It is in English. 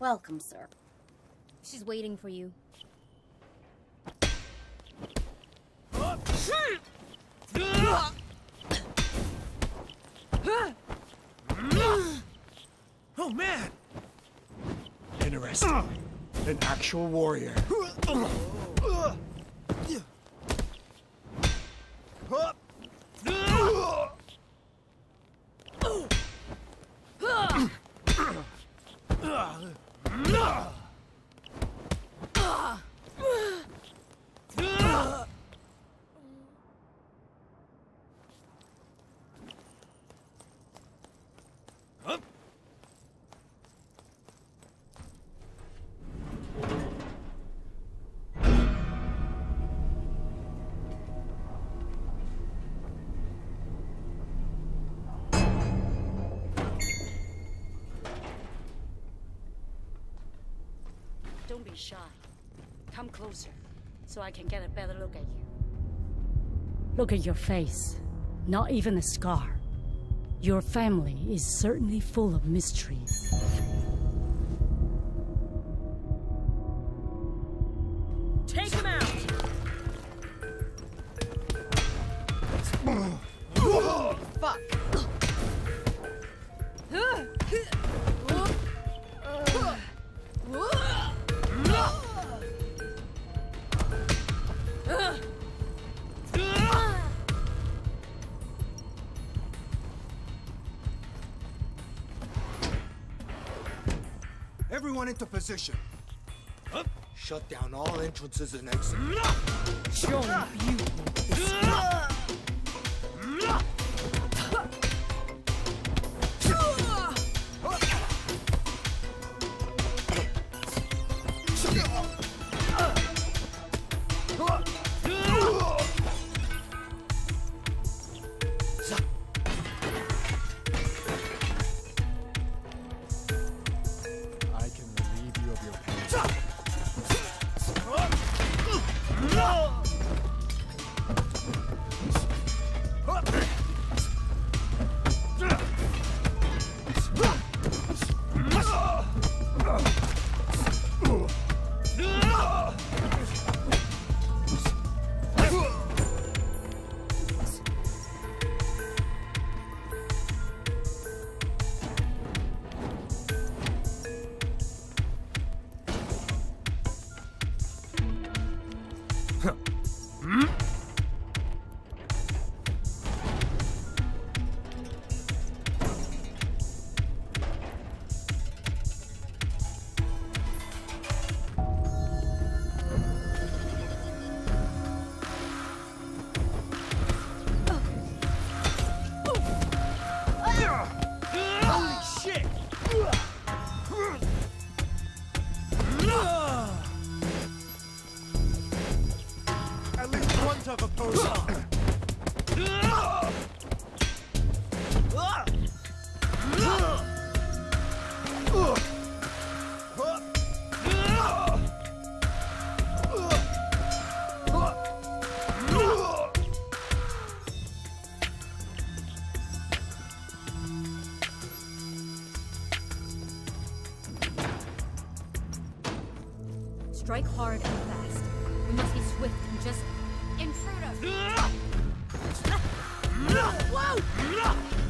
Welcome, sir. She's waiting for you. Oh man! Interesting. An actual warrior. Don't be shy. Come closer, so I can get a better look at you. Look at your face. Not even a scar. Your family is certainly full of mysteries. Everyone into position. Shut down all entrances and exits. Show me beauty. One tough opponent. Strike hard and fast. We must be swift and just intrude us. Whoa!